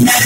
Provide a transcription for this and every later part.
Saya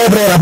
Hebrea